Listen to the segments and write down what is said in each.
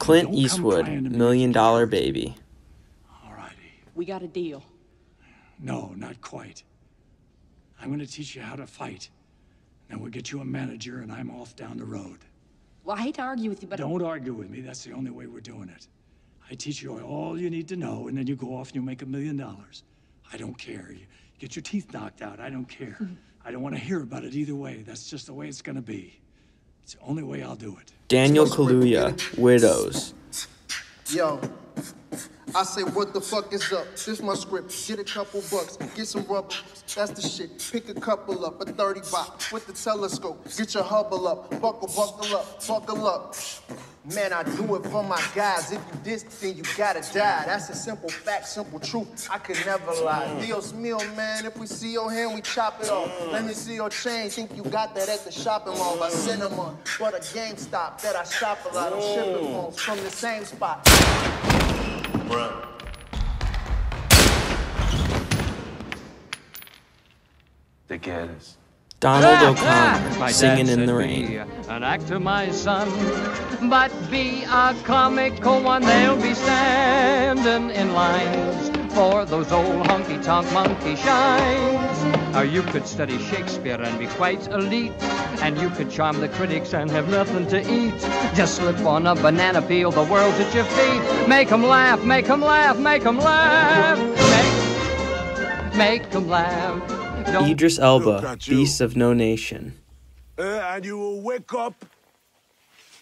Clint Don't Eastwood, crying to me. Million Dollar Baby. All righty. We got a deal. No, not quite. I'm going to teach you how to fight. Then we'll get you a manager, and I'm off down the road. Well, I hate to argue with you, but Don't argue with me. That's the only way we're doing it. I teach you all you need to know, and then you go off and you make a million dollars. I don't care. You get your teeth knocked out. I don't care. I don't want to hear about it either way. That's just the way it's going to be. It's the only way I'll do it. Daniel Kaluuya, Widows. Yo, I say, what the fuck is up? This my script. Get a couple bucks, get some rubber. That's the shit. Pick a couple up, a 30 bot with the telescope. Get your hubble up, buckle, buckle up, buckle up. Man, I do it for my guys. If you diss, then you gotta die. That's a simple fact, simple truth. I could never lie. Dios mío, man. If we see your hand, we chop it off. Let me see your chain. Think you got that at the shopping mall by Cinema. But a GameStop that I shop a lot on shipping phones from the same spot. ¿De qué eres? Donald ah, O'Connor, ah, Singing in the Rain. An actor, my son, but be a comical one. Oh, they'll be standing in lines for those old honky tonk monkey shines. Or you could study Shakespeare and be quite elite, and you could charm the critics and have nothing to eat. Just slip on a banana peel, the world's at your feet. Make 'em laugh, make 'em laugh, make 'em laugh. Make, make 'em laugh. Idris Elba. Beast of No Nation. Uh, and you will wake up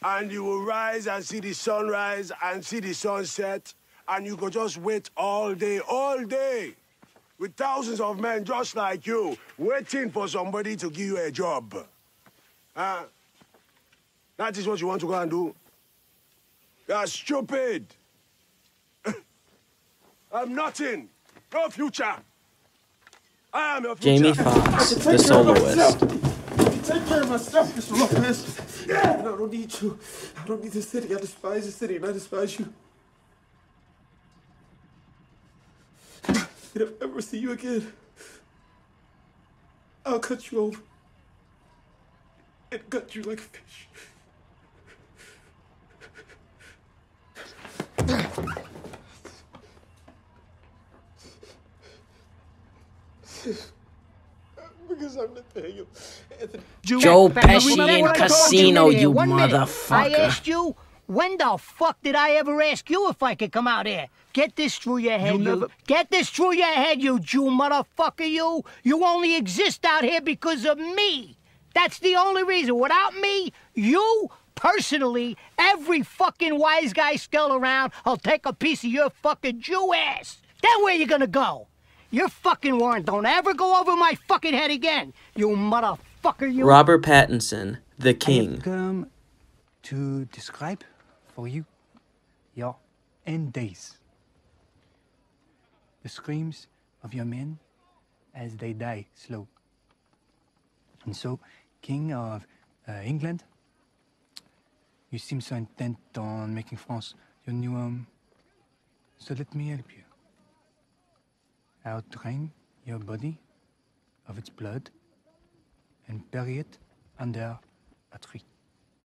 and you will rise and see the sunrise and see the sunset and you could just wait all day, all day with thousands of men just like you waiting for somebody to give you a job. Huh? That is what you want to go and do? You are stupid. I'm nothing. No future. I am your future. Jamie Foxx, The Soloist. Take care of myself, Mr. Lopez. I don't need you. I don't need the city. I despise the city and I despise you. If I ever see you again, I'll cut you over and gut you like a fish. Because I'm Nathaniel Anthony. Joe Pesci in what I told Casino, you ago? One minute. I motherfucker. asked you, when the fuck did I ever ask you if I could come out here? Get this through your head, you. Get this through your head, you Jew motherfucker, you. You only exist out here because of me. That's the only reason. Without me, you personally, every fucking wise guy still around, I'll take a piece of your fucking Jew ass. Then where you gonna go? Your fucking warrant don't ever go over my fucking head again, you motherfucker, you. Robert Pattinson, The King. come to describe for you your end days. The screams of your men as they die slow. And so, King of uh, England, you seem so intent on making France your new home. So let me help you. I'll drain your body of its blood and bury it under a tree.